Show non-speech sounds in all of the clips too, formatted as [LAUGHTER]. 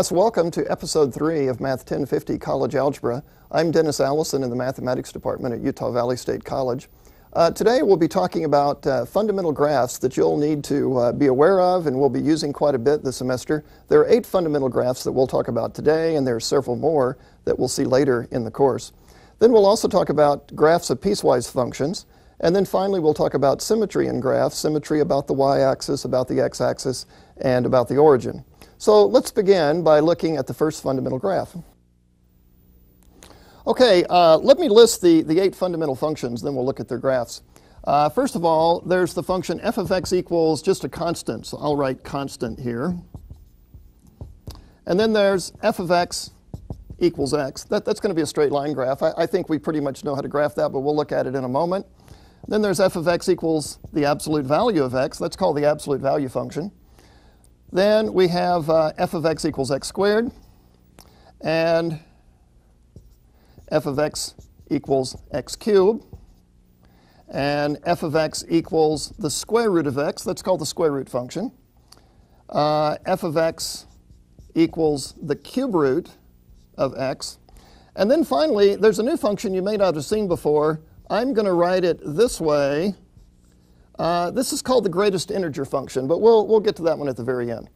Class, welcome to episode three of Math 1050 College Algebra. I'm Dennis Allison in the Mathematics Department at Utah Valley State College. Uh, today we'll be talking about uh, fundamental graphs that you'll need to uh, be aware of and we'll be using quite a bit this semester. There are eight fundamental graphs that we'll talk about today and there are several more that we'll see later in the course. Then we'll also talk about graphs of piecewise functions. And then finally we'll talk about symmetry in graphs, symmetry about the y-axis, about the x-axis, and about the origin. So let's begin by looking at the first fundamental graph. Okay, uh, let me list the, the eight fundamental functions, then we'll look at their graphs. Uh, first of all, there's the function f of x equals just a constant, so I'll write constant here. And then there's f of x equals x. That, that's going to be a straight line graph. I, I think we pretty much know how to graph that, but we'll look at it in a moment. Then there's f of x equals the absolute value of x. Let's call the absolute value function. Then we have uh, f of x equals x squared, and f of x equals x cubed, and f of x equals the square root of x. That's called the square root function. Uh, f of x equals the cube root of x. And then finally, there's a new function you may not have seen before. I'm going to write it this way uh, this is called the greatest integer function, but we'll, we'll get to that one at the very end.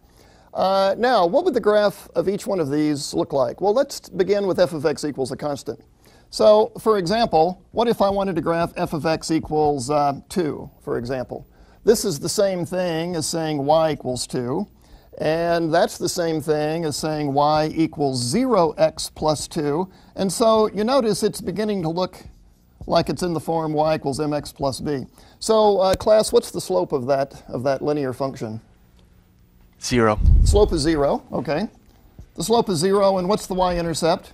Uh, now, what would the graph of each one of these look like? Well, let's begin with f of x equals a constant. So, for example, what if I wanted to graph f of x equals uh, 2, for example? This is the same thing as saying y equals 2. And that's the same thing as saying y equals 0x plus 2. And so you notice it's beginning to look like it's in the form y equals mx plus b. So uh, class, what's the slope of that, of that linear function? Zero. Slope is zero, okay. The slope is zero, and what's the y-intercept?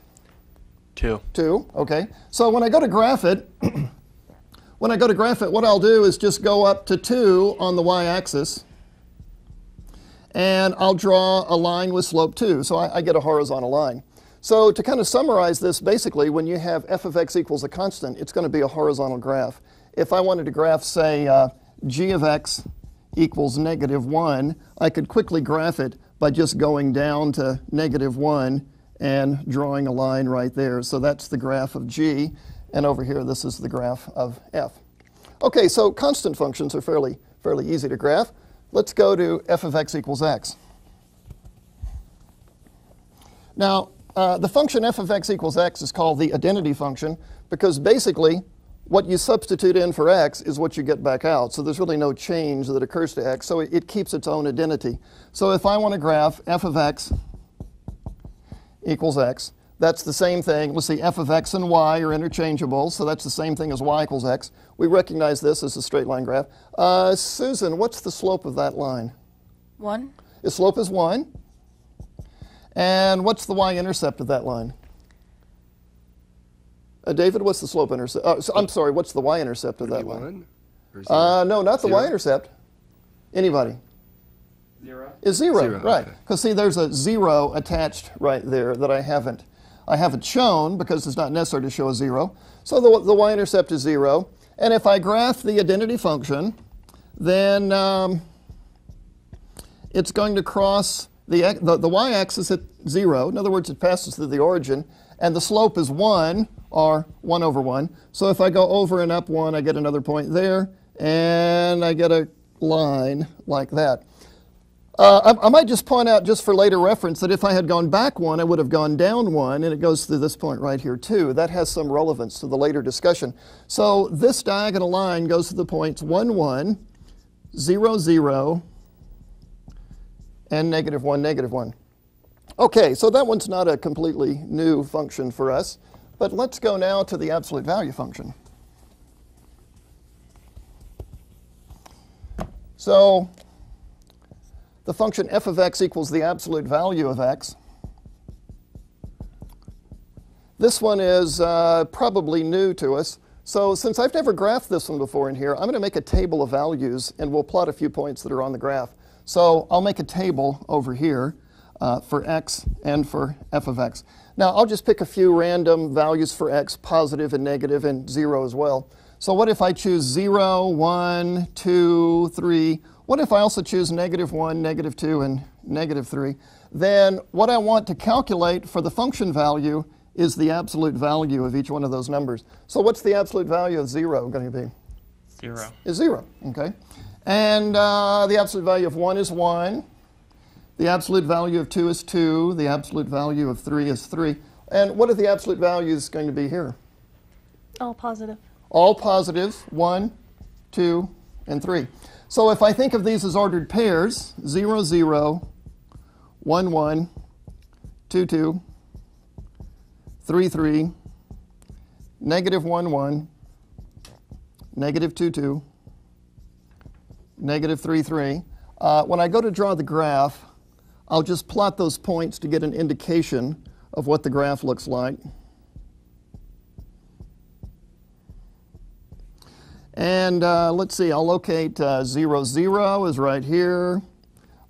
Two. Two, okay. So when I go to graph it, [CLEARS THROAT] when I go to graph it, what I'll do is just go up to two on the y-axis, and I'll draw a line with slope two, so I, I get a horizontal line. So to kind of summarize this, basically, when you have f of x equals a constant, it's going to be a horizontal graph. If I wanted to graph, say, uh, g of x equals negative 1, I could quickly graph it by just going down to negative 1 and drawing a line right there. So that's the graph of g, and over here this is the graph of f. Okay, so constant functions are fairly, fairly easy to graph. Let's go to f of x equals x. Now, uh, the function f of x equals x is called the identity function because basically what you substitute in for x is what you get back out. So there's really no change that occurs to x. So it, it keeps its own identity. So if I want to graph f of x equals x, that's the same thing. Let's see, f of x and y are interchangeable, so that's the same thing as y equals x. We recognize this as a straight line graph. Uh, Susan, what's the slope of that line? 1. The slope is 1. And what's the y-intercept of that line? Uh, David, what's the slope intercept? Uh, so, I'm sorry, what's the y-intercept of that line? Uh, no, not the y-intercept. Anybody? Zero. Is zero, Zero, right? okay. Because see, there's a zero attached right there that I haven't, I haven't shown because it's not necessary to show a zero. So the, the y-intercept is zero. And if I graph the identity function, then um, it's going to cross the, the, the y-axis at 0. In other words, it passes through the origin. And the slope is 1, or 1 over 1. So if I go over and up 1, I get another point there. And I get a line like that. Uh, I, I, might just point out, just for later reference, that if I had gone back one, I would have gone down one, and it goes through this point right here too. That has some relevance to the later discussion. So this diagonal line goes to the points 1, 1, 0, 0, and negative 1, negative 1. Okay, so that one's not a completely new function for us, but let's go now to the absolute value function. So the function f of x equals the absolute value of x. This one is uh, probably new to us. So since I've never graphed this one before in here, I'm going to make a table of values, and we'll plot a few points that are on the graph. So I'll make a table over here uh, for x and for f of x. Now I'll just pick a few random values for x, positive and negative, and 0 as well. So what if I choose 0, 1, 2, 3? What if I also choose negative 1, negative 2, and negative 3, then what I want to calculate for the function value is the absolute value of each one of those numbers. So what's the absolute value of 0 going to be? Zero. Is 0, okay? And uh, the absolute value of 1 is 1. The absolute value of 2 is 2. The absolute value of 3 is 3. And what are the absolute values going to be here? All positive. All positive, 1, 2, and 3. So if I think of these as ordered pairs, 0, 0, 1, 1, 2, 2, 3, 3, negative 1, 1, negative 2, 2, negative 3, 3. Uh, when I go to draw the graph, I'll just plot those points to get an indication of what the graph looks like. And uh, let's see, I'll locate uh, 0, 0 is right here.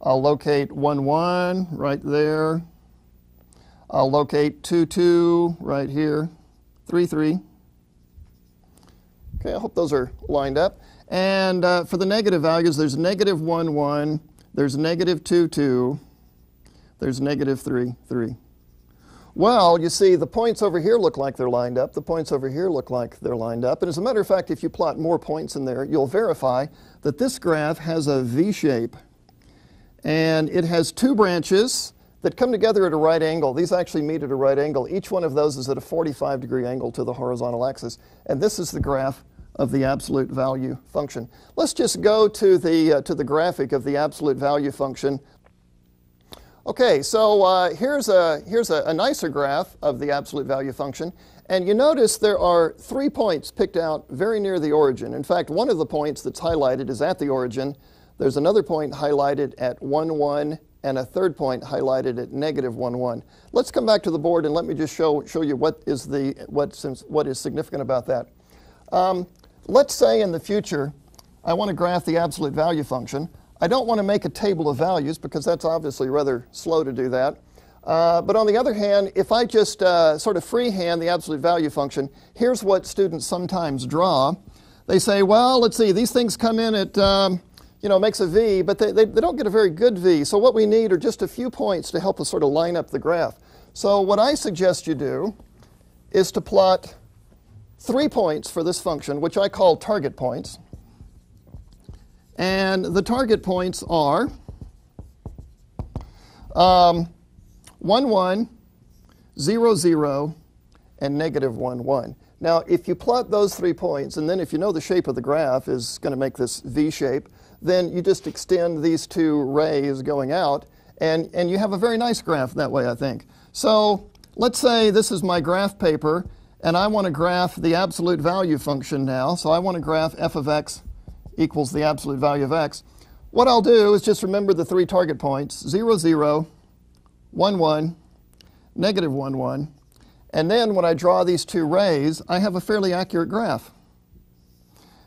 I'll locate 1, 1 right there. I'll locate 2, 2 right here. 3, 3. Okay, I hope those are lined up. And uh, for the negative values, there's negative 1, 1. There's negative 2, 2. There's negative 3, 3. Well, you see, the points over here look like they're lined up. The points over here look like they're lined up. And as a matter of fact, if you plot more points in there, you'll verify that this graph has a V shape. And it has two branches that come together at a right angle. These actually meet at a right angle. Each one of those is at a 45 degree angle to the horizontal axis. And this is the graph of the absolute value function. Let's just go to the, uh, to the graphic of the absolute value function Okay, so uh, here's, a, here's a, a, nicer graph of the absolute value function. And you notice there are three points picked out very near the origin. In fact, one of the points that's highlighted is at the origin. There's another point highlighted at 1, 1, and a third point highlighted at negative 1, 1. Let's come back to the board and let me just show, show you what is, the, what, since what is significant about that. Um, let's say in the future, I want to graph the absolute value function. I don't want to make a table of values because that's obviously rather slow to do that. Uh, but on the other hand, if I just uh, sort of freehand the absolute value function, here's what students sometimes draw. They say, well, let's see, these things come in at, um, you know, makes a V, but they, they, they don't get a very good V. So what we need are just a few points to help us sort of line up the graph. So what I suggest you do is to plot three points for this function, which I call target points. And the target points are um, 1, 1, 0, 0, and negative 1, 1. Now, if you plot those three points, and then if you know the shape of the graph is going to make this V shape, then you just extend these two rays going out, and, and you have a very nice graph that way, I think. So let's say this is my graph paper, and I want to graph the absolute value function now. So I want to graph f of x equals the absolute value of x. What I'll do is just remember the three target points, 0, 0, 1, 1, negative 1, 1. And then when I draw these two rays, I have a fairly accurate graph.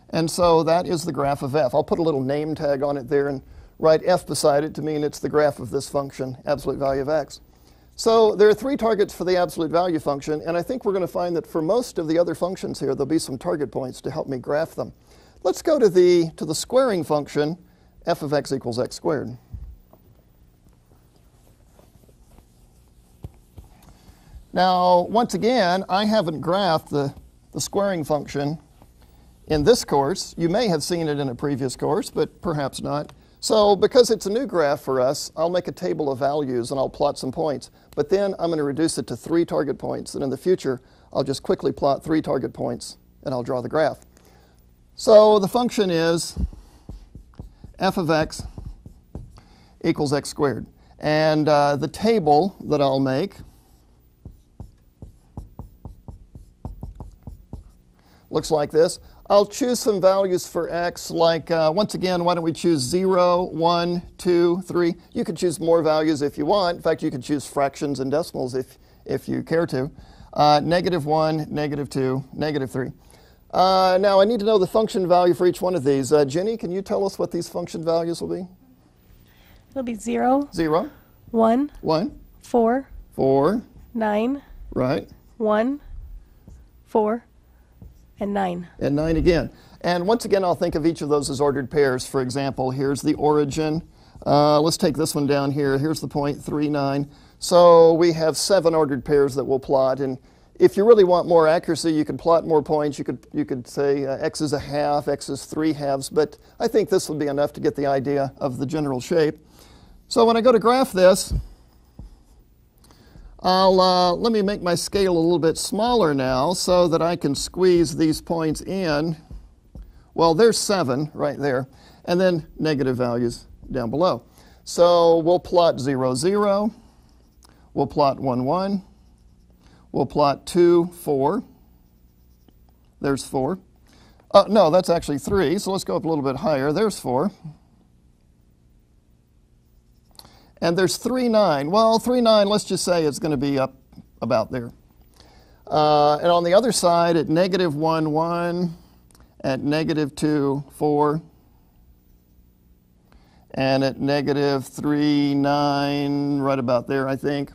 And so that is the graph of f. I'll put a little name tag on it there and write f beside it to mean it's the graph of this function, absolute value of x. So there are three targets for the absolute value function, and I think we're going to find that for most of the other functions here, there'll be some target points to help me graph them. Let's go to the, to the squaring function, f of x equals x squared. Now, once again, I haven't graphed the, the squaring function in this course. You may have seen it in a previous course, but perhaps not. So because it's a new graph for us, I'll make a table of values and I'll plot some points. But then I'm going to reduce it to three target points. And in the future, I'll just quickly plot three target points and I'll draw the graph. So the function is f of x equals x squared. And uh, the table that I'll make looks like this. I'll choose some values for x, like uh, once again, why don't we choose 0, 1, 2, 3. You could choose more values if you want. In fact, you could choose fractions and decimals if, if you care to. Uh, negative 1, negative 2, negative 3. Uh, now, I need to know the function value for each one of these. Uh, Jenny, can you tell us what these function values will be? It'll be 0, 0, 1, 1, 4, 4, 9, right, 1, 4, and 9. and 9 again. And once again, I'll think of each of those as ordered pairs. For example, here's the origin. Uh, let's take this one down here. Here's the point, 3, 9. So we have seven ordered pairs that we'll plot. And if you really want more accuracy, you could plot more points. You could, you could say uh, x is a half, x is 3 halves. But I think this will be enough to get the idea of the general shape. So when I go to graph this, I'll, uh, let me make my scale a little bit smaller now so that I can squeeze these points in. Well, there's 7 right there, and then negative values down below. So we'll plot 0, 0. We'll plot 1, 1. We'll plot 2, 4. There's 4. Uh, no, that's actually 3, so let's go up a little bit higher. There's 4. And there's 3, 9. Well, 3, 9, let's just say it's going to be up about there. Uh, and on the other side, at negative 1, 1, at negative 2, 4, and at negative 3, 9, right about there, I think.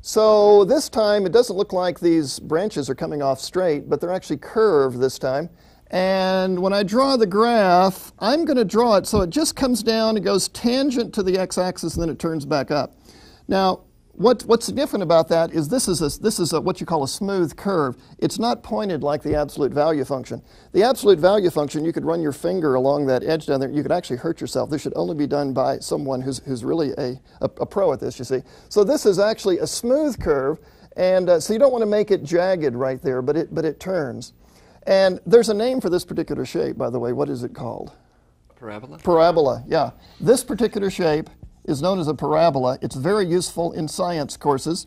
So this time, it doesn't look like these branches are coming off straight, but they're actually curved this time. And when I draw the graph, I'm going to draw it so it just comes down, it goes tangent to the x-axis, and then it turns back up. Now, what, what's significant about that is this is, a, this is a, what you call a smooth curve. It's not pointed like the absolute value function. The absolute value function, you could run your finger along that edge down there. You could actually hurt yourself. This should only be done by someone who's, who's really a, a, a pro at this, you see. So this is actually a smooth curve, and uh, so you don't want to make it jagged right there, but it, but it turns. And there's a name for this particular shape, by the way. What is it called? Parabola? Parabola, yeah. This particular shape is known as a parabola. It's very useful in science courses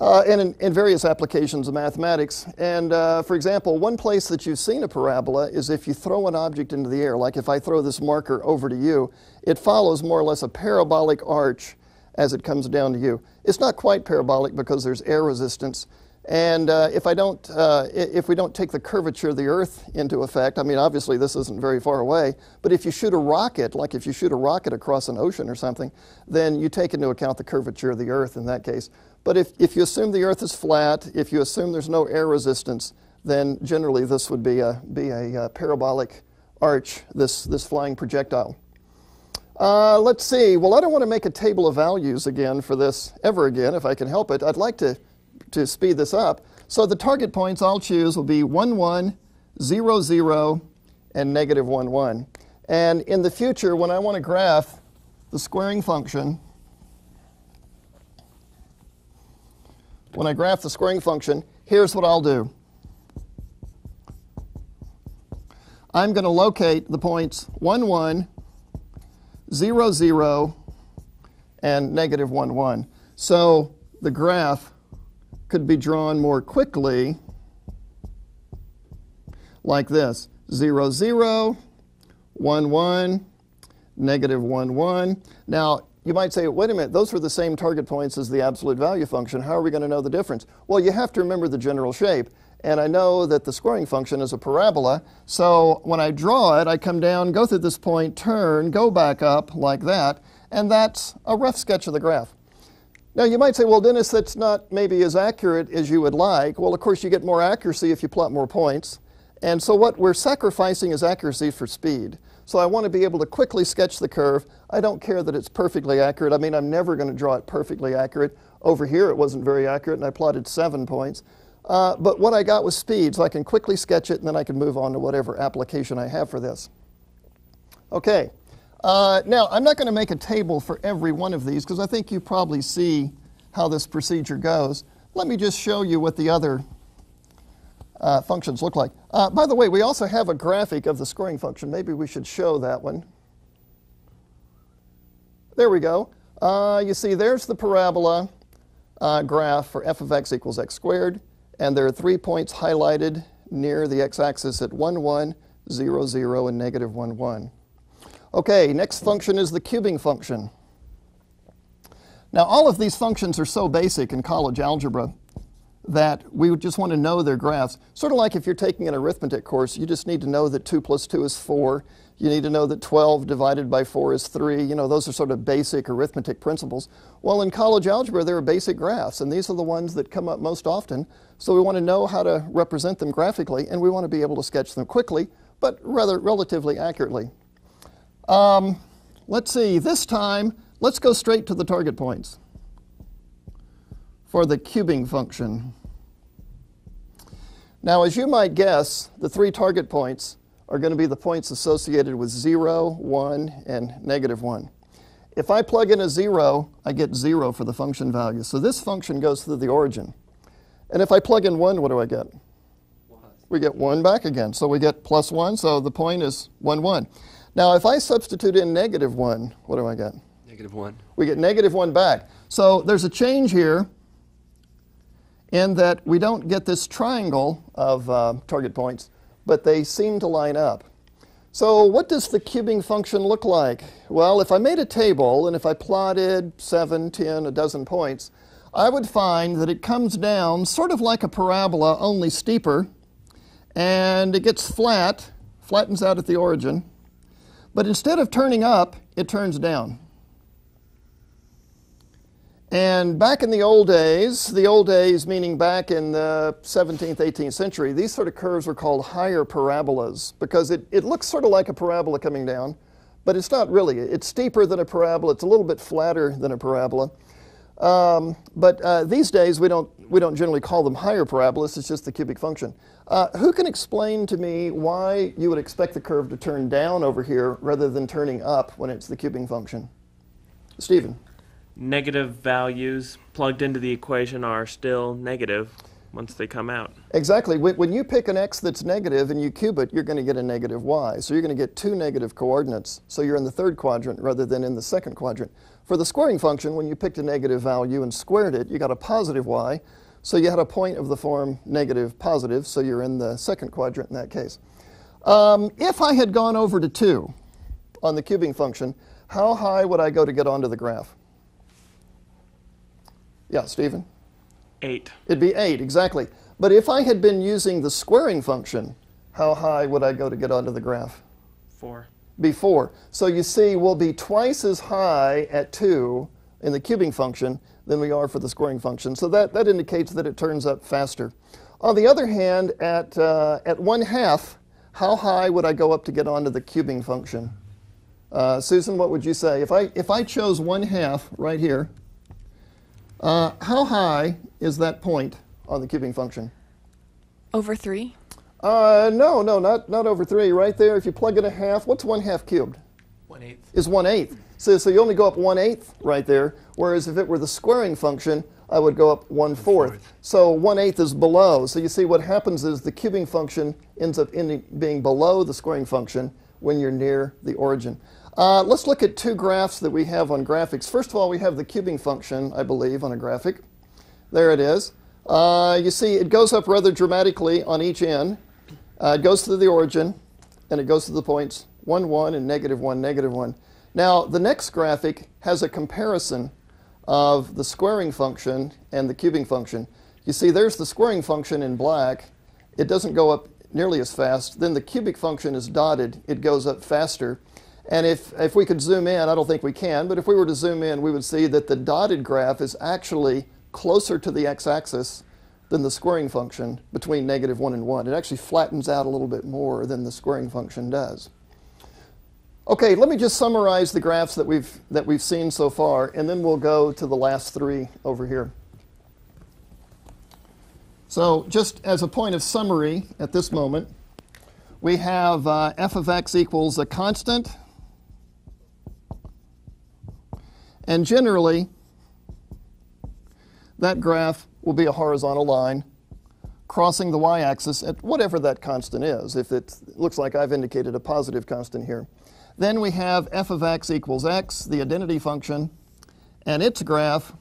uh, and in, in, various applications of mathematics. And uh, for example, one place that you've seen a parabola is if you throw an object into the air, like if I throw this marker over to you, it follows more or less a parabolic arch as it comes down to you. It's not quite parabolic because there's air resistance, and uh, if, I don't, uh, if we don't take the curvature of the Earth into effect, I mean, obviously this isn't very far away, but if you shoot a rocket, like if you shoot a rocket across an ocean or something, then you take into account the curvature of the Earth in that case. But if, if you assume the Earth is flat, if you assume there's no air resistance, then generally this would be a, be a, uh, parabolic arch, this, this flying projectile. Uh, let's see. Well, I don't want to make a table of values again for this ever again, if I can help it. I'd like to to speed this up. So the target points I'll choose will be 1, 1, 0, 0, and negative 1, 1. And in the future, when I want to graph the squaring function, when I graph the squaring function, here's what I'll do. I'm going to locate the points 1, 1, 0, 0, and negative 1, 1. So the graph could be drawn more quickly like this 0, 0, 1, 1, negative 1, 1. Now, you might say, wait a minute, those were the same target points as the absolute value function. How are we going to know the difference? Well, you have to remember the general shape. And I know that the squaring function is a parabola. So when I draw it, I come down, go through this point, turn, go back up like that. And that's a rough sketch of the graph. Now, you might say, well, Dennis, that's not maybe as accurate as you would like. Well, of course, you get more accuracy if you plot more points. And so, what we're sacrificing is accuracy for speed. So, I want to be able to quickly sketch the curve. I don't care that it's perfectly accurate. I mean, I'm never going to draw it perfectly accurate. Over here, it wasn't very accurate, and I plotted seven points. Uh, but what I got was speed, so I can quickly sketch it, and then I can move on to whatever application I have for this. Okay. Uh, now, I'm not going to make a table for every one of these because I think you probably see how this procedure goes. Let me just show you what the other uh, functions look like. Uh, by the way, we also have a graphic of the squaring function. Maybe we should show that one. There we go. Uh, you see, there's the parabola uh, graph for f of x equals x squared, and there are three points highlighted near the x-axis at 1, 1, 0, 0, and negative 1, 1. Okay, next function is the cubing function. Now, all of these functions are so basic in college algebra that we would just want to know their graphs. Sort of like if you're taking an arithmetic course, you just need to know that 2 plus 2 is 4. You need to know that 12 divided by 4 is 3. You know, those are sort of basic arithmetic principles. Well, in college algebra, there are basic graphs, and these are the ones that come up most often. So we want to know how to represent them graphically, and we want to be able to sketch them quickly, but rather relatively accurately. Um, let's see, this time, let's go straight to the target points for the cubing function. Now, as you might guess, the three target points are going to be the points associated with 0, 1, and negative 1. If I plug in a 0, I get 0 for the function value. So this function goes through the origin. And if I plug in 1, what do I get? We get 1 back again. So we get plus 1, so the point is 1, 1. Now, if I substitute in negative 1, what do I get? Negative 1. We get negative 1 back. So there's a change here in that we don't get this triangle of uh, target points, but they seem to line up. So what does the cubing function look like? Well, if I made a table and if I plotted 7, 10, a dozen points, I would find that it comes down sort of like a parabola, only steeper, and it gets flat, flattens out at the origin, but instead of turning up, it turns down. And back in the old days, the old days meaning back in the 17th, 18th century, these sort of curves were called higher parabolas because it, it looks sort of like a parabola coming down, but it's not really. It's steeper than a parabola, it's a little bit flatter than a parabola. Um, but uh, these days, we don't, we don't generally call them higher parabolas, it's just the cubic function. Uh, who can explain to me why you would expect the curve to turn down over here rather than turning up when it's the cubing function? Stephen. negative values plugged into the equation are still negative once they come out. Exactly. When when you pick an x that's negative and you cube it, you're going to get a negative y. So you're going to get two negative coordinates. So you're in the third quadrant rather than in the second quadrant. For the squaring function, when you picked a negative value and squared it, you got a positive y, so you had a point of the form negative positive, so you're in the second quadrant in that case. Um, if I had gone over to 2 on the cubing function, how high would I go to get onto the graph? Yeah, Stephen? 8. It'd be 8, exactly. But if I had been using the squaring function, how high would I go to get onto the graph? 4 before. So you see, we'll be twice as high at 2 in the cubing function than we are for the squaring function. So that, that indicates that it turns up faster. On the other hand, at, uh, at 1 half, how high would I go up to get onto the cubing function? Uh, Susan, what would you say? If I, if I chose 1 half right here, uh, how high is that point on the cubing function? Over 3. Uh, no, no, not, not over 3. Right there, if you plug in a half, what's 1 half cubed? 1 eighth. is 1 eighth. So, so you only go up 1 eighth right there, whereas if it were the squaring function, I would go up 1 fourth. So 1 eighth is below. So you see what happens is the cubing function ends up ending, being below the squaring function when you're near the origin. Uh, let's look at two graphs that we have on graphics. First of all, we have the cubing function, I believe, on a graphic. There it is. Uh, you see it goes up rather dramatically on each end. Uh, it goes to the origin, and it goes to the points 1, 1, and negative 1, negative 1. Now, the next graphic has a comparison of the squaring function and the cubing function. You see, there's the squaring function in black. It doesn't go up nearly as fast. Then the cubic function is dotted. It goes up faster. And if, if we could zoom in, I don't think we can, but if we were to zoom in, we would see that the dotted graph is actually closer to the x-axis than the squaring function between negative 1 and 1. It actually flattens out a little bit more than the squaring function does. Okay, let me just summarize the graphs that we've, that we've seen so far, and then we'll go to the last three over here. So just as a point of summary at this moment, we have uh, f of x equals a constant, and generally, that graph will be a horizontal line crossing the y-axis at whatever that constant is, if it looks like I've indicated a positive constant here. Then we have f of x equals x, the identity function, and its graph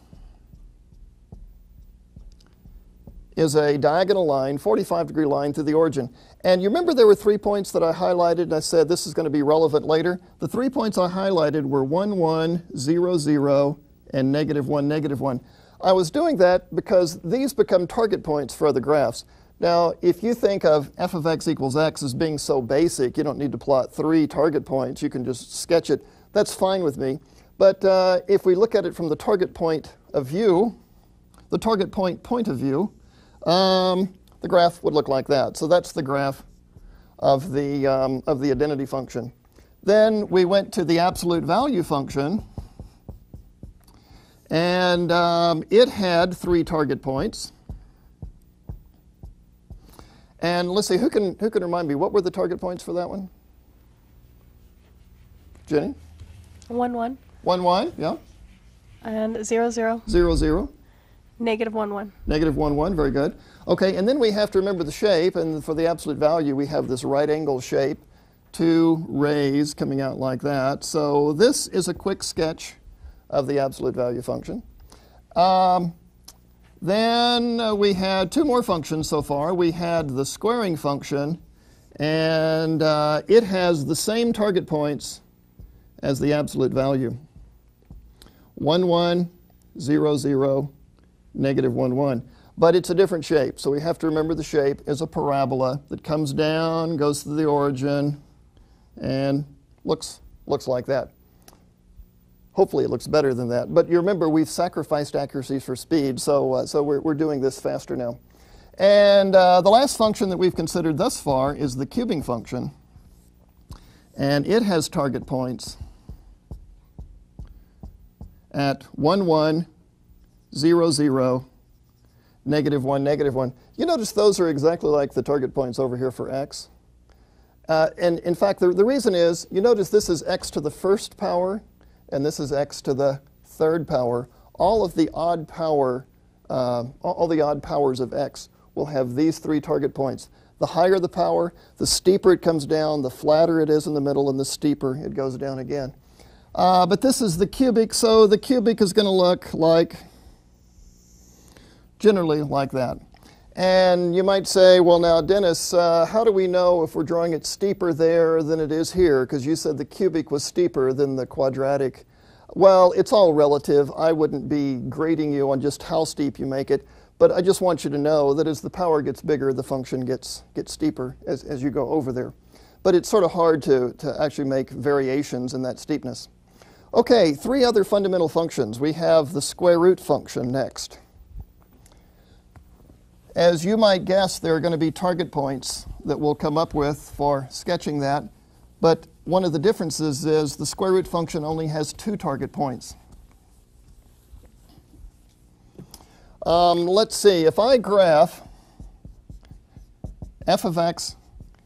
is a diagonal line, 45 degree line through the origin. And you remember there were three points that I highlighted and I said this is going to be relevant later? The three points I highlighted were 1, 1, 0, 0, and negative 1, negative 1. I was doing that because these become target points for other graphs. Now, if you think of f of x equals x as being so basic, you don't need to plot three target points. You can just sketch it. That's fine with me. But uh, if we look at it from the target point of view, the target point point of view, um, the graph would look like that. So that's the graph of the, um, of the identity function. Then we went to the absolute value function, and um, it had three target points. And let's see, who can, who can remind me, what were the target points for that one? Jenny? 1, 1, 1, 1, yeah. and 0, 0, 0, 0. negative 1, 1. Negative 1, 1, very good. Okay, and then we have to remember the shape, and for the absolute value, we have this right angle shape, two rays coming out like that. So this is a quick sketch of the absolute value function. Um, then uh, we had two more functions so far. We had the squaring function, and uh, it has the same target points as the absolute value. 1, 1, 0, 0, negative 1, 1. But it's a different shape, so we have to remember the shape is a parabola that comes down, goes to the origin, and looks, looks like that. Hopefully it looks better than that. But you remember we've sacrificed accuracy for speed, so, uh, so we're, we're doing this faster now. And uh, the last function that we've considered thus far is the cubing function. And it has target points at 1, 1, 0, 0, negative 1, negative 1. You notice those are exactly like the target points over here for x. Uh, and in fact, the, the reason is, you notice this is x to the first power, and this is x to the third power. All of the odd power, uh, all, the odd powers of x will have these three target points. The higher the power, the steeper it comes down, the flatter it is in the middle, and the steeper it goes down again. Uh, but this is the cubic, so the cubic is going to look like, generally like that. And you might say, well, now, Dennis, uh, how do we know if we're drawing it steeper there than it is here? Because you said the cubic was steeper than the quadratic. Well, it's all relative. I wouldn't be grading you on just how steep you make it, but I just want you to know that as the power gets bigger, the function gets, gets steeper as, as you go over there. But it's sort of hard to, to actually make variations in that steepness. Okay, three other fundamental functions. We have the square root function next. As you might guess, there are going to be target points that we'll come up with for sketching that. But one of the differences is the square root function only has two target points. Um, let's see, if I graph f of x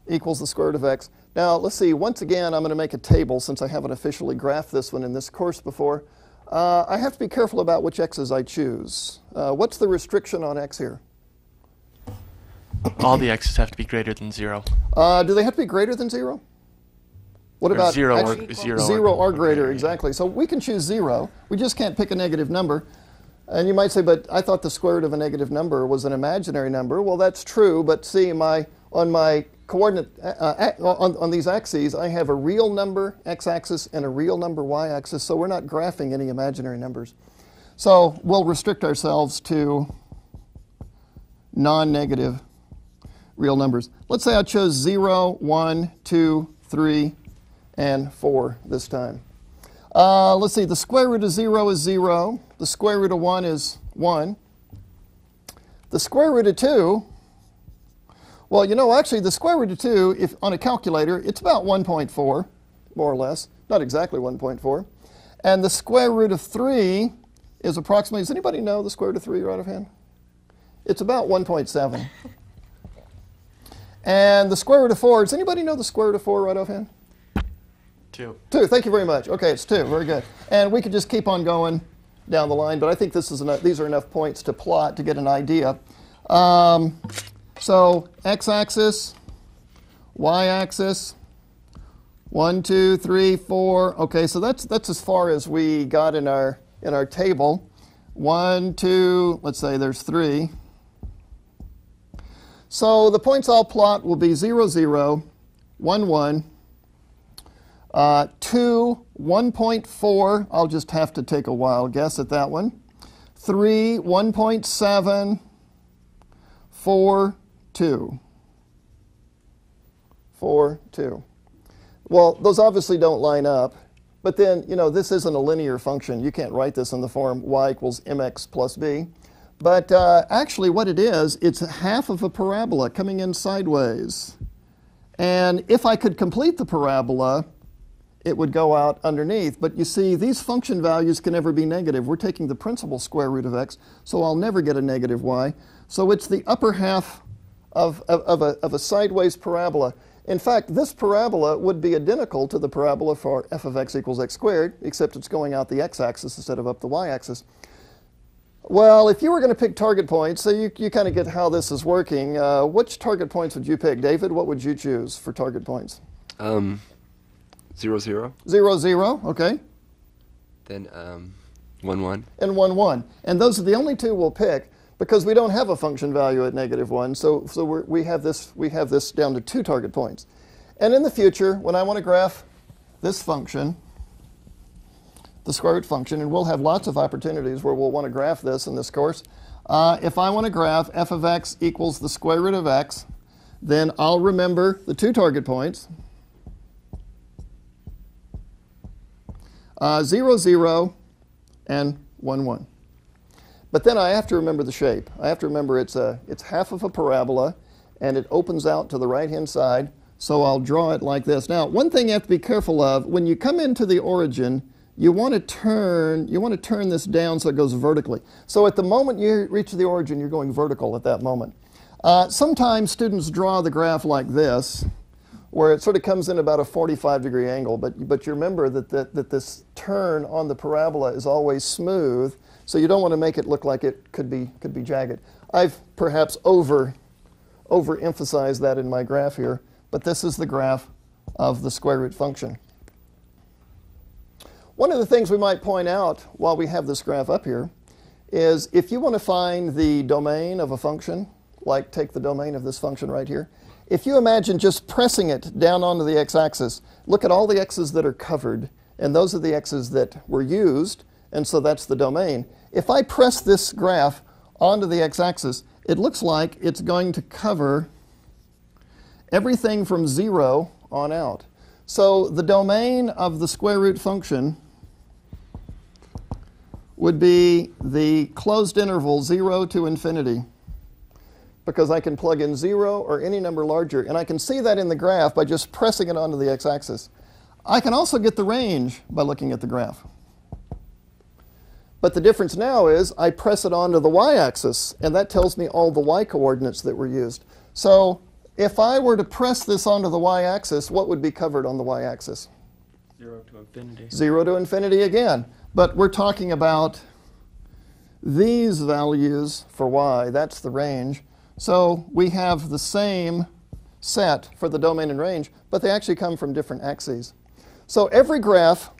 equals the square root of x. Now, let's see, once again, I'm going to make a table since I haven't officially graphed this one in this course before. Uh, I have to be careful about which x's I choose. Uh, what's the restriction on x here? All the x's have to be greater than 0. Uh, do they have to be greater than zero? What Or about 0 actually- or 0 zero or greater? yeah. Exactly. So we can choose zero. We just can't pick a negative number. And you might say, but I thought the square root of a negative number was an imaginary number. Well, that's true, but see, my on my coordinate uh, uh, on, on these axes, I have a real number x-axis and a real number y-axis. So we're not graphing any imaginary numbers. So we'll restrict ourselves to non-negative real numbers. Let's say I chose 0, 1, 2, 3, and 4 this time. Uh, let's see, the square root of 0 is 0. The square root of 1 is 1. The square root of 2, well, you know, actually, the square root of 2, if on a calculator, it's about 1.4, more or less. Not exactly 1.4. And the square root of 3 is approximately, does anybody know the square root of 3 right offhand? It's about 1.7. [LAUGHS] And the square root of 4, does anybody know the square root of 4 right offhand? 2. Two. Thank you very much. Okay, it's two. Very good. And we could just keep on going down the line, but I think this is enough, these are enough points to plot to get an idea. Um, so x-axis, y-axis, one, two, three, four. Okay, so that's that's as far as we got in our in our table. One, two. Let's say there's three. So the points I'll plot will be 0, 0, 1, 1, uh, 2, 1.4, I'll just have to take a wild guess at that one. 3, 1.7, 4, 2. 4, 2. Well, those obviously don't line up, but then, you know, this isn't a linear function. You can't write this in the form y equals mx plus b. But uh, actually, what it is, it's half of a parabola coming in sideways. And if I could complete the parabola, it would go out underneath. But you see, these function values can never be negative. We're taking the principal square root of x, so I'll never get a negative y. So it's the upper half of, of, of a, of a sideways parabola. In fact, this parabola would be identical to the parabola for f of x equals x squared, except it's going out the x-axis instead of up the y-axis. Well, if you were going to pick target points, so you, you kind of get how this is working, uh, which target points would you pick? David, what would you choose for target points? Um, zero zero. Zero, zero, okay, Then um, one one. and one, one. And those are the only two we'll pick because we don't have a function value at negative one, so, so we're, we, have this, we have this down to two target points. And in the future, when I want to graph this function, the square root function, and we'll have lots of opportunities where we'll want to graph this in this course. Uh, if I want to graph f of x equals the square root of x, then I'll remember the two target points. Uh, 0, 0, and 1, 1. But then I have to remember the shape. I have to remember it's, a, it's half of a parabola, and it opens out to the right-hand side, so I'll draw it like this. Now, one thing you have to be careful of, when you come into the origin, you want to turn you want to turn this down so it goes vertically. So at the moment you reach the origin, you're going vertical at that moment. Uh, sometimes students draw the graph like this, where it sort of comes in about a 45 degree angle, but, but you remember that, that, that this turn on the parabola is always smooth, so you don't want to make it look like it could be, could be jagged. I've perhaps over, overemphasized that in my graph here, but this is the graph of the square root function. One of the things we might point out while we have this graph up here is if you want to find the domain of a function, like take the domain of this function right here, if you imagine just pressing it down onto the x-axis, look at all the x's that are covered, and those are the x's that were used, and so that's the domain. If I press this graph onto the x-axis, it looks like it's going to cover everything from 0 on out. So the domain of the square root function would be the closed interval 0 to infinity because I can plug in 0 or any number larger. And I can see that in the graph by just pressing it onto the x-axis. I can also get the range by looking at the graph. But the difference now is I press it onto the y-axis, and that tells me all the y-coordinates that were used. So if I were to press this onto the y-axis, what would be covered on the y-axis? Zero to infinity. 0 to infinity again. But we're talking about these values for y. That's the range. So we have the same set for the domain and range, but they actually come from different axes. So every graph,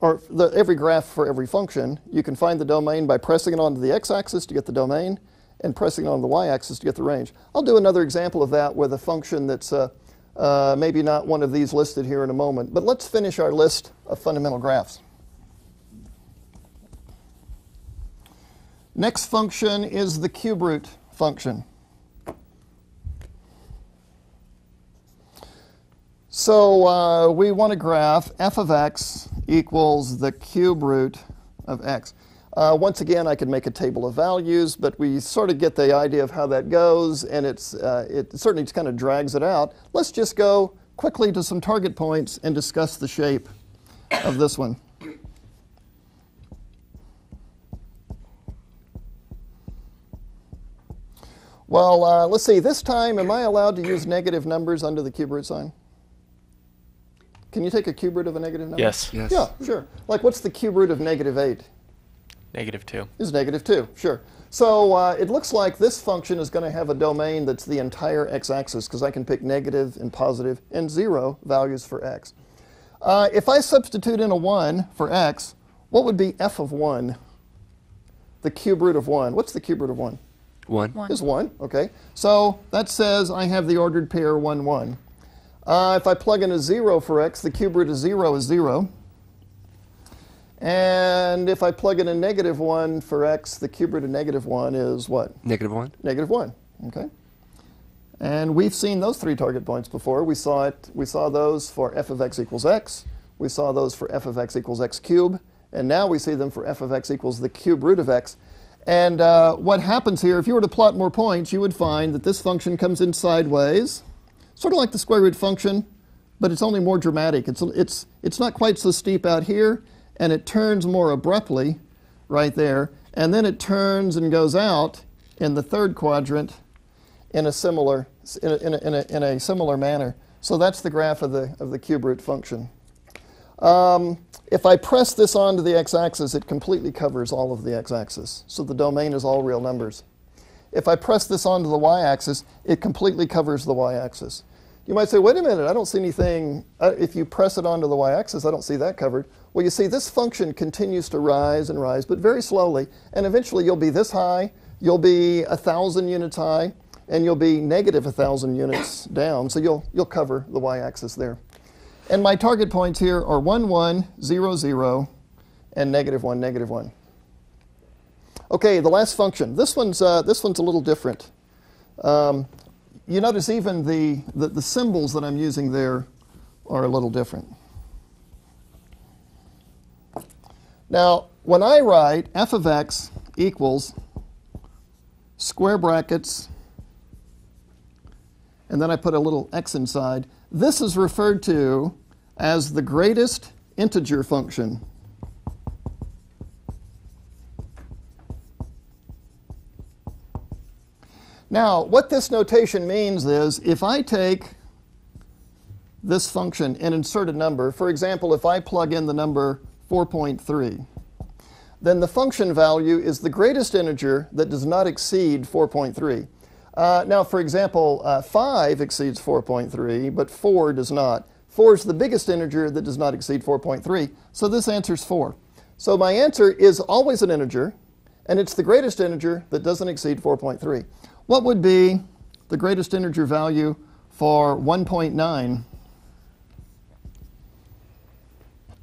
or the, every graph for every function, you can find the domain by pressing it onto the x-axis to get the domain and pressing it on the y-axis to get the range. I'll do another example of that with a function that's uh, uh, maybe not one of these listed here in a moment. But let's finish our list of fundamental graphs. Next function is the cube root function. So uh, we want to graph f of x equals the cube root of x. Uh, once again, I could make a table of values, but we sort of get the idea of how that goes, and it's, uh, it certainly kind of drags it out. Let's just go quickly to some target points and discuss the shape of this one. Well, uh, let's see. This time, am I allowed to use negative numbers under the cube root sign? Can you take a cube root of a negative number? Yes. Yes. Yeah, sure. Like, what's the cube root of negative 8? Negative 2. Is negative 2, sure. So uh, it looks like this function is going to have a domain that's the entire x-axis because I can pick negative and positive and 0 values for x. Uh, if I substitute in a 1 for x, what would be f of 1? The cube root of 1. What's the cube root of 1? One. One. is 1. Okay. So that says I have the ordered pair 1, 1. Uh, if I plug in a 0 for x, the cube root of 0 is 0. And if I plug in a negative 1 for x, the cube root of negative 1 is what? Negative one. Negative 1. Okay. And we've seen those three target points before. We saw it. We saw those for f of x equals x. We saw those for f of x equals x cubed. And now we see them for f of x equals the cube root of x. And uh, what happens here, if you were to plot more points, you would find that this function comes in sideways, sort of like the square root function, but it's only more dramatic. It's, it's, it's not quite so steep out here, and it turns more abruptly right there, and then it turns and goes out in the third quadrant in a similar, in a, in a, in a, in a similar manner. So that's the graph of the, of the cube root function. Um, if I press this onto the x-axis, it completely covers all of the x-axis. So the domain is all real numbers. If I press this onto the y-axis, it completely covers the y-axis. You might say, wait a minute, I don't see anything. Uh, if you press it onto the y-axis, I don't see that covered. Well, you see, this function continues to rise and rise, but very slowly. And eventually, you'll be this high, you'll be a 1,000 units high, and you'll be negative 1,000 units down. So you'll, you'll cover the y-axis there. And my target points here are 1, 1, 0, 0, and negative 1, negative 1. Okay, the last function. This one's, uh, this one's a little different. Um, you notice even the, the, the symbols that I'm using there are a little different. Now, when I write f of x equals square brackets, and then I put a little x inside, this is referred to as the greatest integer function. Now, what this notation means is if I take this function and insert a number, for example, if I plug in the number 4.3, then the function value is the greatest integer that does not exceed 4.3. Uh, now, for example, uh, 5 exceeds 4.3, but 4 does not. 4 is the biggest integer that does not exceed 4.3, so this answer is 4. So my answer is always an integer, and it's the greatest integer that doesn't exceed 4.3. What would be the greatest integer value for 1.9?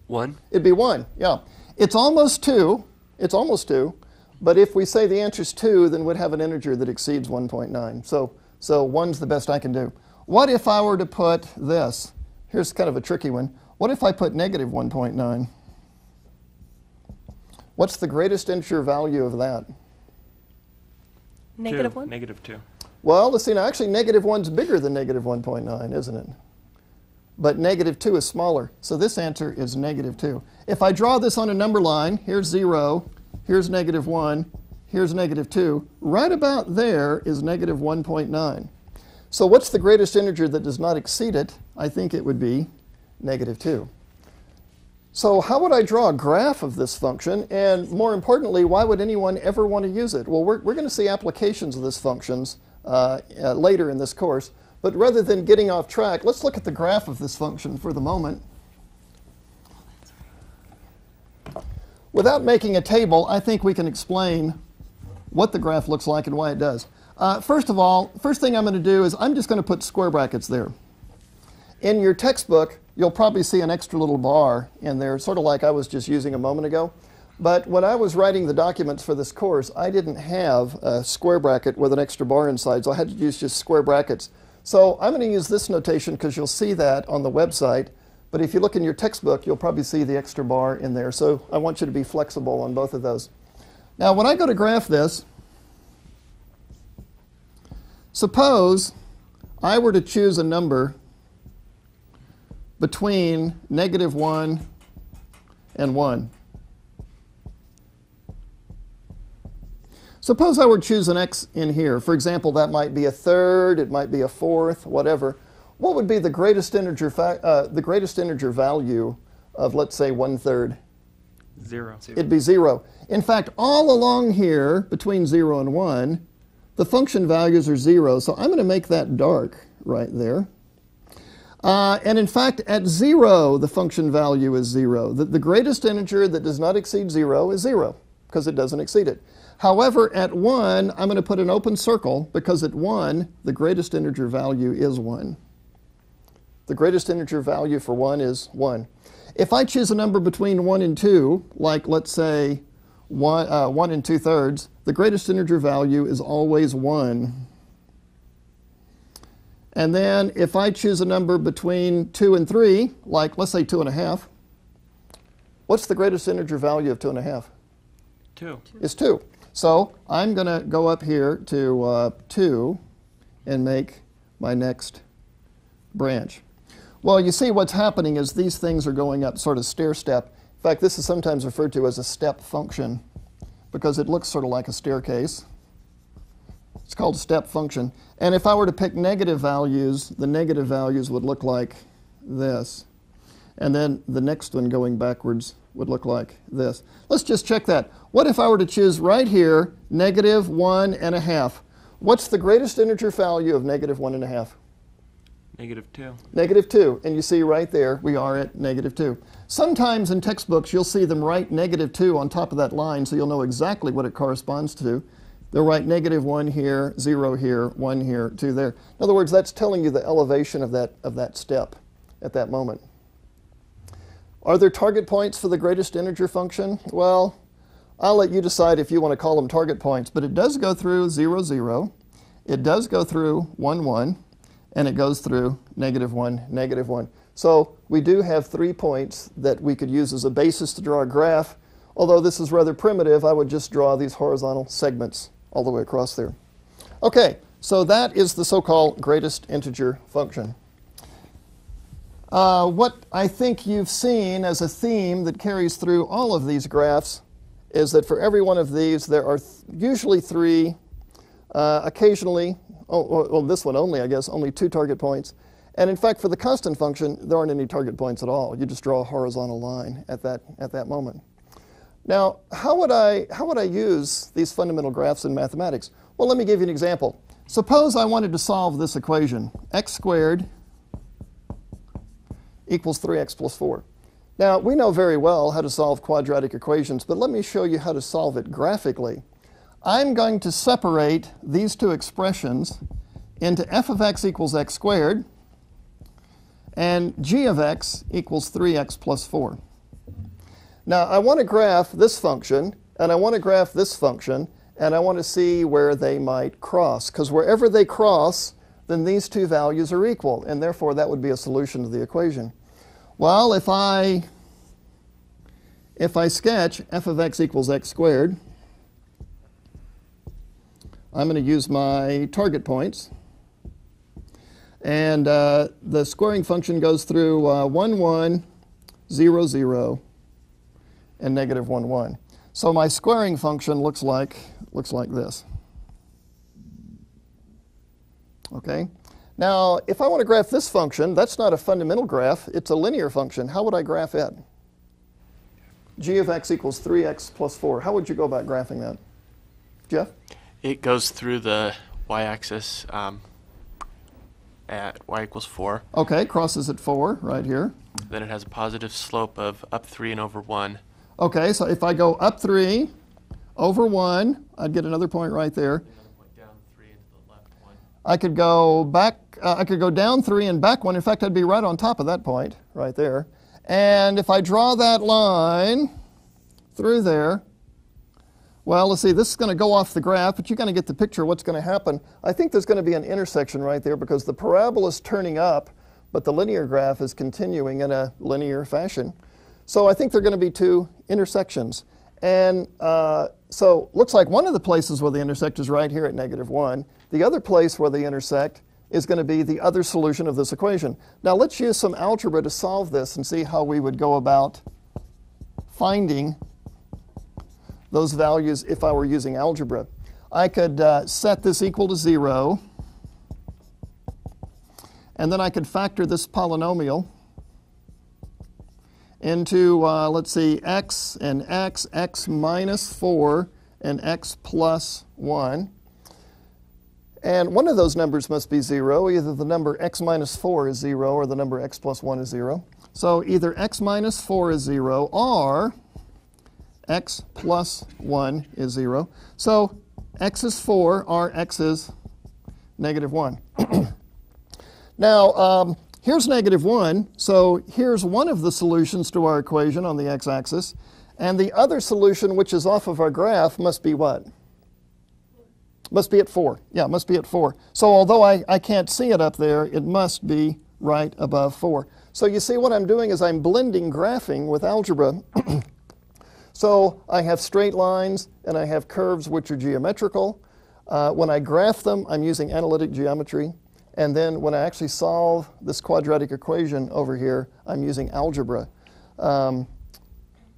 1. It'd be 1, yeah. It's almost 2. It's almost 2. But if we say the answer is 2, then we'd have an integer that exceeds 1.9. So, so 1's the best I can do. What if I were to put this? Here's kind of a tricky one. What if I put negative 1.9? What's the greatest integer value of that? Negative 1? Negative 2. Well, let's see now. Actually, negative 1's bigger than negative 1.9, isn't it? But negative 2 is smaller. So this answer is negative 2. If I draw this on a number line, here's 0, here's negative 1, here's negative 2. Right about there is negative 1.9. So what's the greatest integer that does not exceed it? I think it would be negative 2. So how would I draw a graph of this function? And more importantly, why would anyone ever want to use it? Well, we're, we're going to see applications of this functions uh, uh, later in this course. But rather than getting off track, let's look at the graph of this function for the moment. Without making a table, I think we can explain what the graph looks like and why it does. Uh, first of all, first thing I'm going to do is I'm just going to put square brackets there. In your textbook, you'll probably see an extra little bar in there, sort of like I was just using a moment ago. But when I was writing the documents for this course, I didn't have a square bracket with an extra bar inside, so I had to use just square brackets. So I'm going to use this notation because you'll see that on the website. But if you look in your textbook, you'll probably see the extra bar in there. So I want you to be flexible on both of those. Now, when I go to graph this, suppose I were to choose a number between negative 1 and 1. Suppose I were to choose an x in here. For example, that might be a third, it might be a fourth, whatever. What would be the greatest integer, uh, the greatest integer value of, let's say, one third? Zero. It'd be 0. In fact, all along here, between 0 and 1, the function values are 0. So I'm going to make that dark right there. Uh, and in fact, at 0, the function value is 0. The, the greatest integer that does not exceed 0 is 0, because it doesn't exceed it. However, at 1, I'm going to put an open circle, because at 1, the greatest integer value is 1. The greatest integer value for 1 is 1. If I choose a number between 1 and 2, like let's say 1, uh, 1 and 2 thirds, the greatest integer value is always 1. And then if I choose a number between 2 and 3, like let's say 2.5, what's the greatest integer value of 2.5? 2. Is 2. So I'm going to go up here to uh, 2 and make my next branch. Well, you see, what's happening is these things are going up sort of stair step. In fact, this is sometimes referred to as a step function because it looks sort of like a staircase. It's called a step function. And if I were to pick negative values, the negative values would look like this. And then the next one going backwards would look like this. Let's just check that. What if I were to choose right here, negative one and a half? What's the greatest integer value of negative one and a half? Negative 2. Negative 2. And you see right there, we are at negative 2. Sometimes in textbooks, you'll see them write negative 2 on top of that line, so you'll know exactly what it corresponds to. They'll write negative 1 here, 0 here, 1 here, 2 there. In other words, that's telling you the elevation of that, of that step at that moment. Are there target points for the greatest integer function? Well, I'll let you decide if you want to call them target points, but it does go through 0, 0. It does go through 1, 1 and it goes through negative 1, negative 1. So we do have three points that we could use as a basis to draw a graph. Although this is rather primitive, I would just draw these horizontal segments all the way across there. Okay, so that is the so-called greatest integer function. Uh, what I think you've seen as a theme that carries through all of these graphs is that for every one of these, there are th usually three, uh, occasionally oh, well, this one only, I guess, only two target points. And in fact, for the constant function, there aren't any target points at all. You just draw a horizontal line at that, at that moment. Now, how would, I, how would I use these fundamental graphs in mathematics? Well, let me give you an example. Suppose I wanted to solve this equation, x squared equals 3x plus 4. Now, we know very well how to solve quadratic equations, but let me show you how to solve it graphically. I'm going to separate these two expressions into f of x equals x squared and g of x equals 3x plus 4. Now, I want to graph this function, and I want to graph this function, and I want to see where they might cross, because wherever they cross, then these two values are equal, and therefore that would be a solution to the equation. Well, if I, if I sketch f of x equals x squared, I'm going to use my target points. And uh, the squaring function goes through uh, 1, 1, 0, 0, and negative 1, 1. So my squaring function looks like, looks like this. Okay? Now, if I want to graph this function, that's not a fundamental graph. It's a linear function. How would I graph it? g of x equals 3x plus 4. How would you go about graphing that? Jeff? It goes through the y-axis um, at y equals 4. Okay, crosses at 4 right here. Then it has a positive slope of up 3 and over 1. Okay, so if I go up 3 over 1, I'd get another point right there. Down 3 into the left 1. I could go back, uh, I could go down 3 and back 1. In fact, I'd be right on top of that point right there. And if I draw that line through there, well, let's see, this is going to go off the graph, but you're going to get the picture of what's going to happen. I think there's going to be an intersection right there because the parabola is turning up, but the linear graph is continuing in a linear fashion. So I think there are going to be two intersections. And uh, so looks like one of the places where they intersect is right here at negative 1. The other place where they intersect is going to be the other solution of this equation. Now let's use some algebra to solve this and see how we would go about finding those values if I were using algebra. I could uh, set this equal to 0, and then I could factor this polynomial into, uh, let's see, x and x, x minus 4, and x plus 1. And one of those numbers must be 0. Either the number x minus 4 is 0 or the number x plus 1 is 0. So either x minus 4 is 0 or x plus 1 is 0. So x is 4, our x is negative 1. [CLEARS THROAT] now, um, here's negative 1. So here's one of the solutions to our equation on the x-axis. And the other solution, which is off of our graph, must be what? Must be at 4. Yeah, must be at 4. So although I, I can't see it up there, it must be right above 4. So you see what I'm doing is I'm blending graphing with algebra [CLEARS THROAT] So I have straight lines and I have curves which are geometrical. Uh, when I graph them, I'm using analytic geometry. And then when I actually solve this quadratic equation over here, I'm using algebra. Um,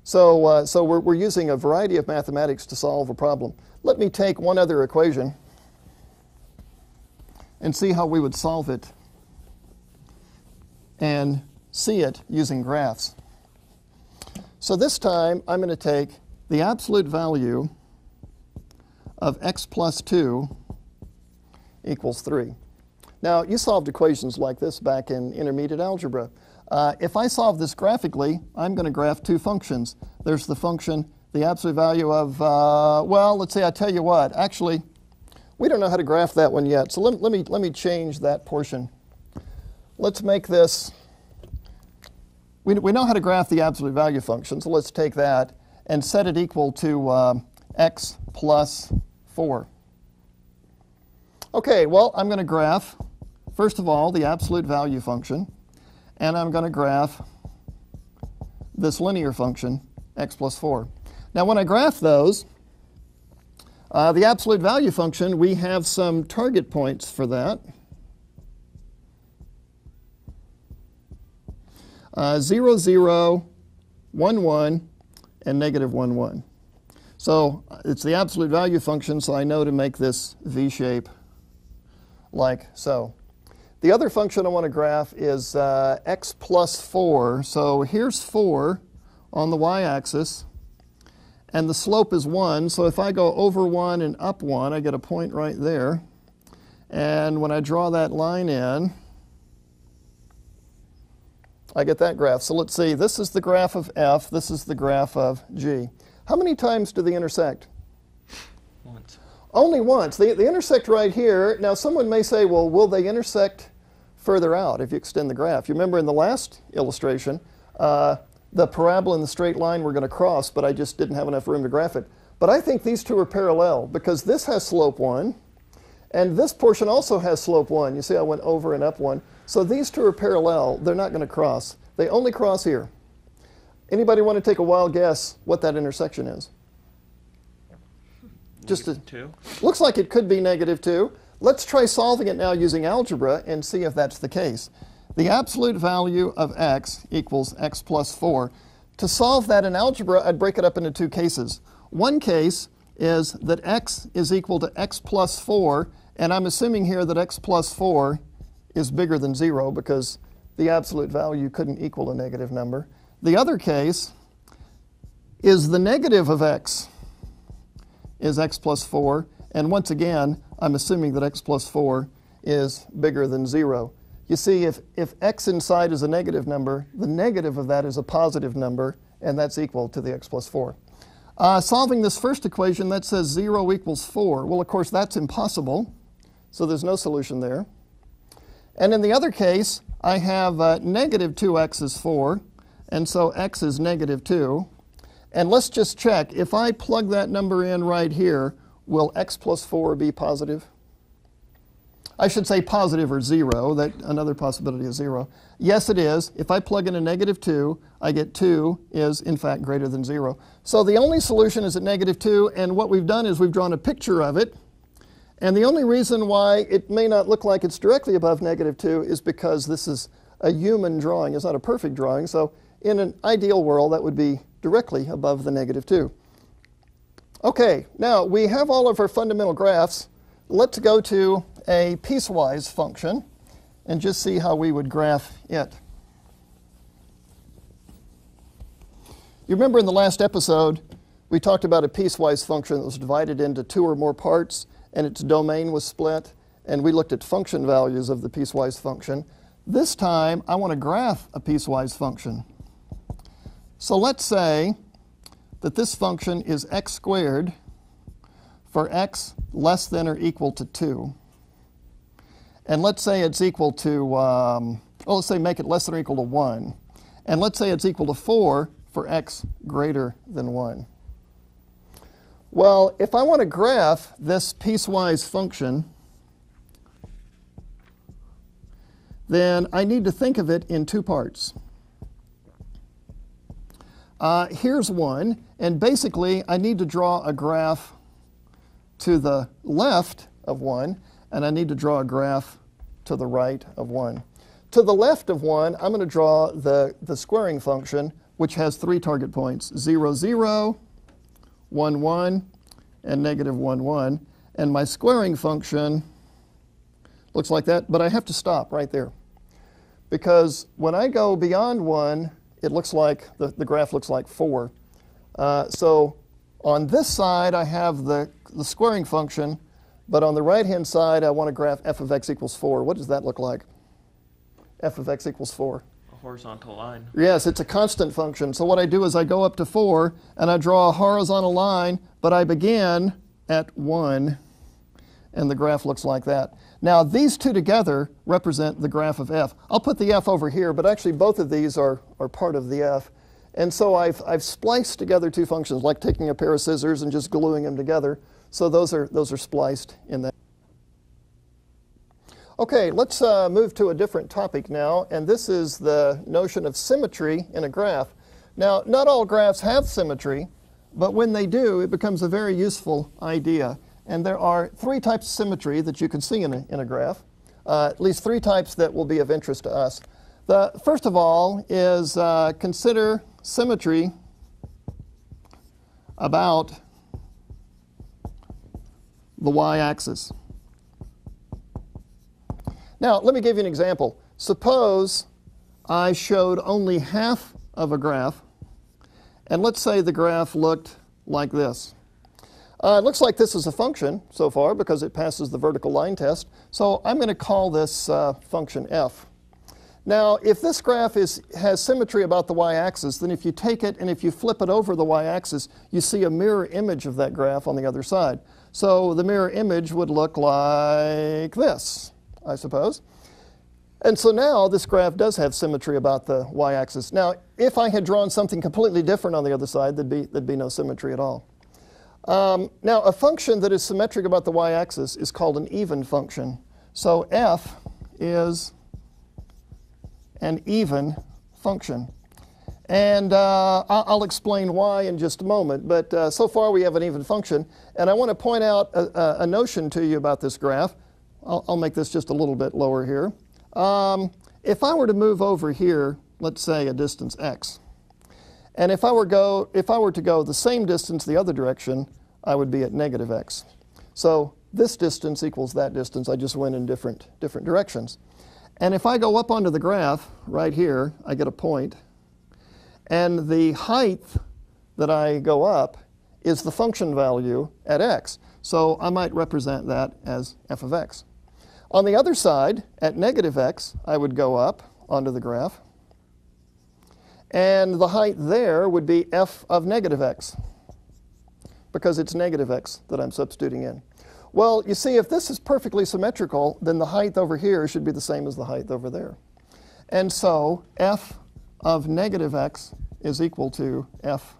so uh, so we're, we're using a variety of mathematics to solve a problem. Let me take one other equation and see how we would solve it and see it using graphs. So this time I'm going to take the absolute value of x plus 2 equals 3. Now, you solved equations like this back in intermediate algebra. Uh, if I solve this graphically, I'm going to graph two functions. There's the function, the absolute value of, uh, well, let's say I tell you what, actually, we don't know how to graph that one yet, so let, let, me, let me change that portion. Let's make this, we, we know how to graph the absolute value function, so let's take that and set it equal to uh, x plus 4. Okay, well, I'm going to graph, first of all, the absolute value function, and I'm going to graph this linear function, x plus 4. Now, when I graph those, uh, the absolute value function, we have some target points for that. Uh, 0, 0, 1, 1, and negative 1, 1. So it's the absolute value function, so I know to make this v shape like so. The other function I want to graph is uh, x plus 4. So here's 4 on the y-axis, and the slope is 1. So if I go over 1 and up 1, I get a point right there. And when I draw that line in, I get that graph. So let's see, this is the graph of f, this is the graph of g. How many times do they intersect? Once. Only once. They, they intersect right here. Now, someone may say, well, will they intersect further out if you extend the graph? You remember in the last illustration, uh, the parabola and the straight line were going to cross, but I just didn't have enough room to graph it. But I think these two are parallel because this has slope 1, and this portion also has slope 1. You see I went over and up 1. So these two are parallel. They're not going to cross. They only cross here. Anybody want to take a wild guess what that intersection is? Just a, Two. looks like it could be negative 2. Let's try solving it now using algebra and see if that's the case. The absolute value of x equals x plus 4. To solve that in algebra, I'd break it up into two cases. One case is that x is equal to x plus 4, and I'm assuming here that x plus 4 is bigger than 0 because the absolute value couldn't equal a negative number. The other case is the negative of x is x plus 4. And once again, I'm assuming that x plus 4 is bigger than 0. You see, if, if x inside is a negative number, the negative of that is a positive number, and that's equal to the x plus 4. Uh, solving this first equation, that says 0 equals 4. Well, of course, that's impossible, so there's no solution there. And in the other case, I have uh, negative 2x is 4, and so x is negative 2. And let's just check. If I plug that number in right here, will x plus 4 be positive? I should say positive or 0. That another possibility is 0. Yes, it is. If I plug in a negative 2, I get 2 is, in fact, greater than 0. So the only solution is at negative 2, and what we've done is we've drawn a picture of it. And the only reason why it may not look like it's directly above negative 2 is because this is a human drawing. It's not a perfect drawing. So in an ideal world, that would be directly above the negative 2. Okay, now we have all of our fundamental graphs. Let's go to a piecewise function and just see how we would graph it. You remember in the last episode, we talked about a piecewise function that was divided into two or more parts and its domain was split, and we looked at function values of the piecewise function. This time, I want to graph a piecewise function. So let's say that this function is x squared for x less than or equal to 2. And let's say it's equal to, um, well, let's say make it less than or equal to 1. And let's say it's equal to 4 for x greater than 1. Well, if I want to graph this piecewise function, then I need to think of it in two parts. Uh, here's one, and basically I need to draw a graph to the left of one, and I need to draw a graph to the right of 1. To the left of 1, I'm going to draw the, the squaring function, which has three target points 0, 0, 1, 1, and negative 1, 1. And my squaring function looks like that, but I have to stop right there. Because when I go beyond 1, it looks like the, the graph looks like 4. Uh, so on this side, I have the, the squaring function, but on the right hand side, I want to graph f of x equals 4. What does that look like? f of x equals 4. Horizontal line. Yes, it's a constant function. So what I do is I go up to 4 and I draw a horizontal line, but I begin at 1, and the graph looks like that. Now, these two together represent the graph of f. I'll put the f over here, but actually both of these are, are part of the f. And so I've, I've spliced together two functions, like taking a pair of scissors and just gluing them together. So those are, those are spliced in that. Okay, let's uh, move to a different topic now, and this is the notion of symmetry in a graph. Now, not all graphs have symmetry, but when they do, it becomes a very useful idea. And there are three types of symmetry that you can see in a, in a graph, uh, at least three types that will be of interest to us. The first of all is uh, consider symmetry about the y-axis. Now, let me give you an example. Suppose I showed only half of a graph, and let's say the graph looked like this. Uh, it looks like this is a function so far because it passes the vertical line test, so I'm going to call this uh, function f. Now, if this graph is, has symmetry about the y-axis, then if you take it and if you flip it over the y-axis, you see a mirror image of that graph on the other side. So the mirror image would look like this, I suppose. And so now this graph does have symmetry about the y-axis. Now, if I had drawn something completely different on the other side, there'd be, there'd be no symmetry at all. Um, now, a function that is symmetric about the y-axis is called an even function. So f is an even function. And uh, I'll explain why in just a moment, but uh, so far we have an even function. And I want to point out a, a notion to you about this graph. I'll, I'll, make this just a little bit lower here. Um, if I were to move over here, let's say a distance x, and if I were go if I were to go the same distance the other direction, I would be at negative x. So this distance equals that distance. I just went in different different directions. And if I go up onto the graph right here, I get a point. And the height that I go up is the function value at x. So I might represent that as f of x. On the other side, at negative x, I would go up onto the graph. And the height there would be f of negative x, because it's negative x that I'm substituting in. Well, you see, if this is perfectly symmetrical, then the height over here should be the same as the height over there. And so f of negative x is equal to f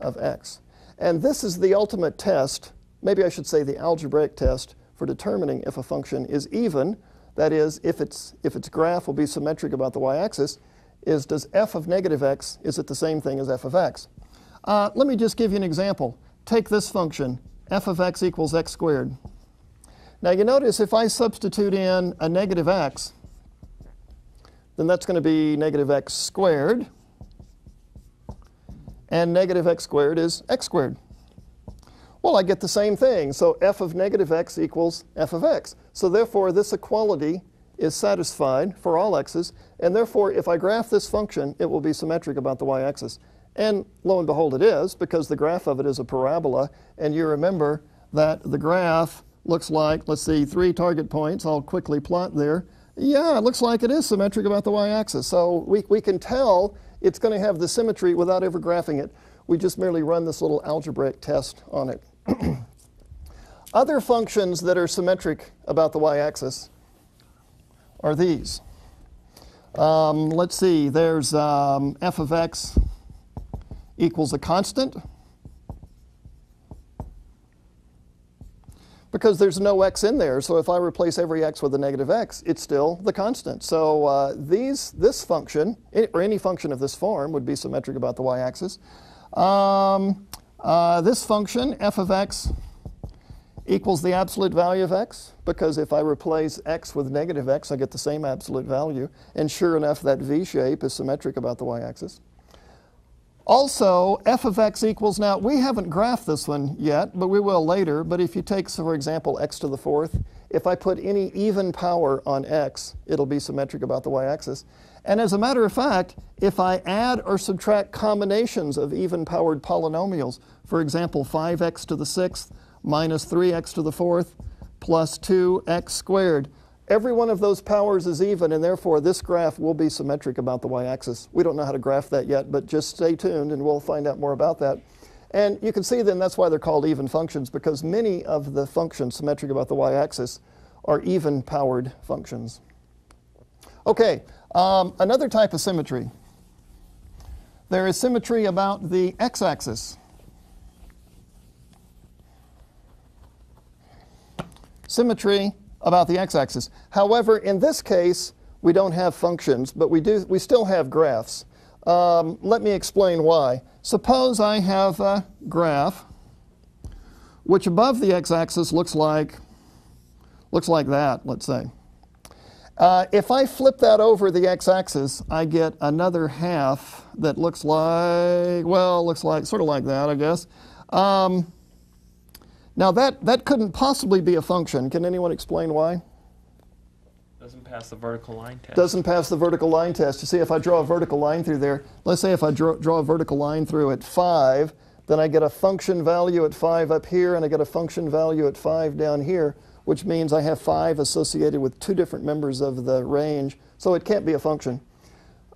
of x. And this is the ultimate test, maybe I should say the algebraic test, for determining if a function is even, that is, if its, if its graph will be symmetric about the y-axis, is does f of negative x, is it the same thing as f of x? Uh, let me just give you an example. Take this function, f of x equals x squared. Now you notice if I substitute in a negative x, then that's going to be negative x squared. And negative x squared is x squared. Well, I get the same thing. So f of negative x equals f of x. So therefore, this equality is satisfied for all x's. And therefore, if I graph this function, it will be symmetric about the y-axis. And lo and behold, it is, because the graph of it is a parabola. And you remember that the graph looks like, let's see, three target points. I'll quickly plot there. Yeah, it looks like it is symmetric about the y-axis. So we, we can tell it's going to have the symmetry without ever graphing it. We just merely run this little algebraic test on it. [CLEARS THROAT] Other functions that are symmetric about the y-axis are these. Um, let's see, there's um, f of x equals a constant. Because there's no x in there, so if I replace every x with a negative x, it's still the constant. So uh, these, this function, or any function of this form, would be symmetric about the y-axis. Um, uh, this function, f of x, equals the absolute value of x, because if I replace x with negative x, I get the same absolute value. And sure enough, that v shape is symmetric about the y-axis. Also, f of x equals, now we haven't graphed this one yet, but we will later. But if you take, so for example, x to the fourth, if I put any even power on x, it'll be symmetric about the y-axis. And as a matter of fact, if I add or subtract combinations of even powered polynomials, for example, 5x to the sixth minus 3x to the fourth plus 2x squared, every one of those powers is even, and therefore this graph will be symmetric about the y-axis. We don't know how to graph that yet, but just stay tuned and we'll find out more about that. And you can see then that's why they're called even functions, because many of the functions symmetric about the y-axis are even powered functions. Okay, um, another type of symmetry. There is symmetry about the x-axis. Symmetry about the x-axis. However, in this case, we don't have functions, but we, do, we still have graphs. Um, let me explain why. Suppose I have a graph which above the x-axis looks like, looks like that, let's say. Uh, if I flip that over the x-axis, I get another half that looks like, well, looks like, sort of like that, I guess. Um, now that, that couldn't possibly be a function. Can anyone explain why? Doesn't pass the vertical line test. Doesn't pass the vertical line test. You see, if I draw a vertical line through there, let's say if I draw, draw a vertical line through at 5, then I get a function value at 5 up here, and I get a function value at 5 down here, which means I have 5 associated with two different members of the range, so it can't be a function.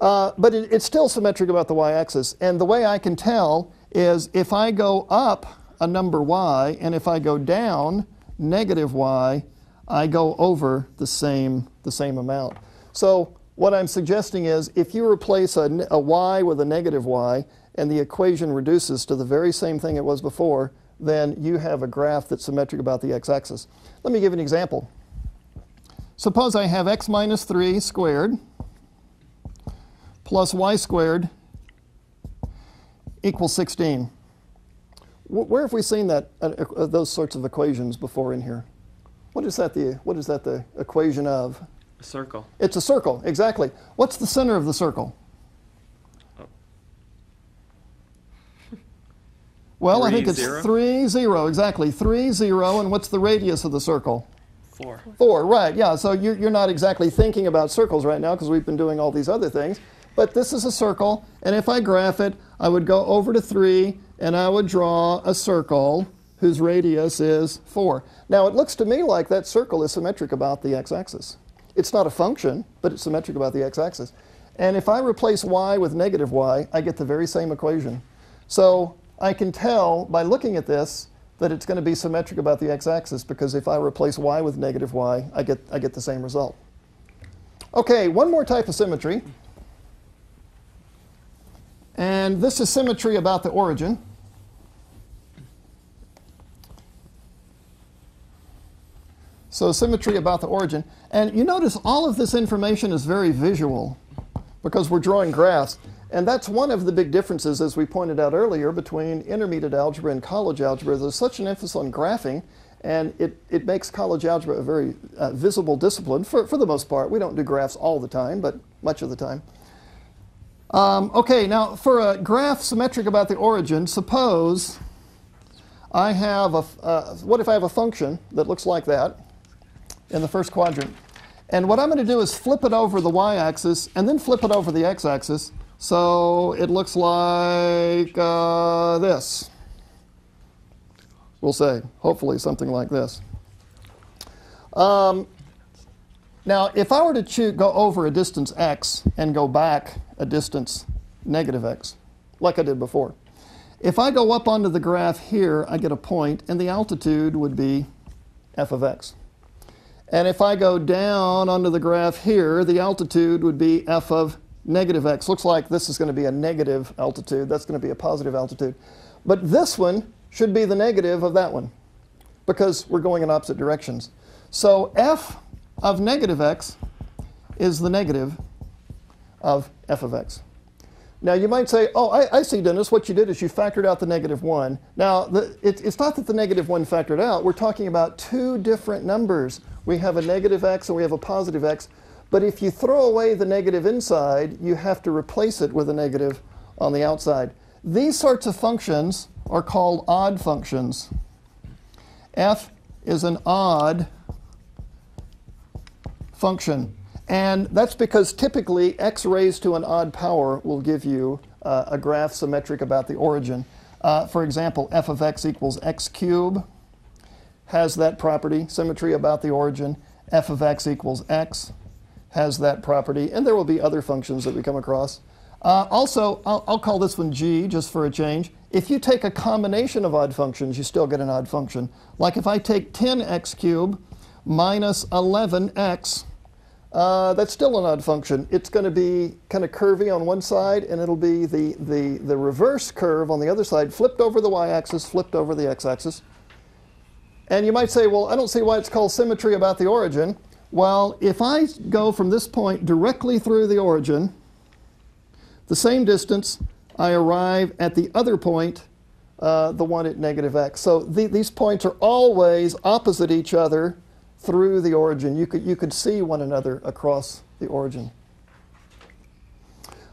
Uh, but it, it's still symmetric about the y-axis, and the way I can tell is if I go up a number y, and if I go down negative y, I go over the same, the same amount. So what I'm suggesting is if you replace a, a y with a negative y, and the equation reduces to the very same thing it was before, then you have a graph that's symmetric about the x-axis. Let me give an example. Suppose I have x minus 3 squared plus y squared equals 16. Wh- Where have we seen that, uh, uh, those sorts of equations before in here? What is that the, what is that the equation of? A circle. It's a circle, exactly. What's the center of the circle? [LAUGHS] Well, I think it's zero? 3, 0, exactly. 3, 0, and what's the radius of the circle? Four. 4, right, yeah. So you're, you're not exactly thinking about circles right now because we've been doing all these other things. But this is a circle, and if I graph it, I would go over to 3, and I would draw a circle whose radius is 4. Now, it looks to me like that circle is symmetric about the x-axis. It's not a function, but it's symmetric about the x-axis. And if I replace y with negative y, I get the very same equation. So I can tell by looking at this that it's going to be symmetric about the x-axis because if I replace y with negative y, I get, I get the same result. Okay, one more type of symmetry. And this is symmetry about the origin. So symmetry about the origin. And you notice all of this information is very visual because we're drawing graphs. And that's one of the big differences, as we pointed out earlier, between intermediate algebra and college algebra. There's such an emphasis on graphing, and it, it makes college algebra a very uh, visible discipline for, for the most part. We don't do graphs all the time, but much of the time. Um, okay, now for a graph symmetric about the origin, suppose I have a, uh, what if I have a function that looks like that in the first quadrant? And what I'm going to do is flip it over the y-axis and then flip it over the x-axis. So it looks like uh, this. We'll say, hopefully something like this. Um, now, if I were to choo- go over a distance x and go back a distance negative x, like I did before, if I go up onto the graph here, I get a point, and the altitude would be f of x. And if I go down onto the graph here, the altitude would be f of negative x. Looks like this is going to be a negative altitude. That's going to be a positive altitude. But this one should be the negative of that one because we're going in opposite directions. So f of negative x is the negative of f of x. Now you might say, oh, I, I see, Dennis, what you did is you factored out the negative 1. Now, the, it, it's not that the negative 1 factored out. We're talking about two different numbers. We have a negative x and we have a positive x. But if you throw away the negative inside, you have to replace it with a negative on the outside. These sorts of functions are called odd functions. f is an odd function. And that's because typically x raised to an odd power will give you uh, a graph symmetric about the origin. Uh, for example, f of x equals x cubed has that property, symmetry about the origin. f of x equals x has that property. And there will be other functions that we come across. Uh, also, I'll, I'll call this one g just for a change. If you take a combination of odd functions, you still get an odd function. Like if I take 10x cubed minus 11x, uh, that's still an odd function. It's going to be kind of curvy on one side, and it'll be the, the, the reverse curve on the other side, flipped over the y-axis, flipped over the x-axis. And you might say, well, I don't see why it's called symmetry about the origin. Well, if I go from this point directly through the origin, the same distance, I arrive at the other point, uh, the one at negative x. So the, these points are always opposite each other through the origin. You could, you could see one another across the origin.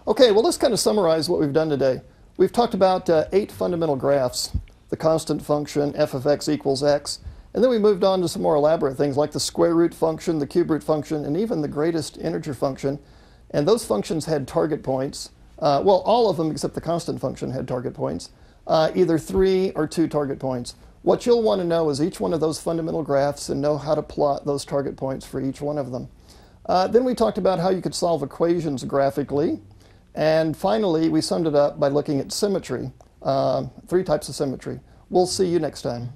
Okay, well, let's kind of summarize what we've done today. We've talked about uh, eight fundamental graphs the constant function, f of x equals x. And then we moved on to some more elaborate things like the square root function, the cube root function, and even the greatest integer function. And those functions had target points. Uh, well, all of them except the constant function had target points, uh, either three or two target points. What you'll want to know is each one of those fundamental graphs and know how to plot those target points for each one of them. Uh, then we talked about how you could solve equations graphically. And finally, we summed it up by looking at symmetry, Uh, three types of symmetry. We'll see you next time.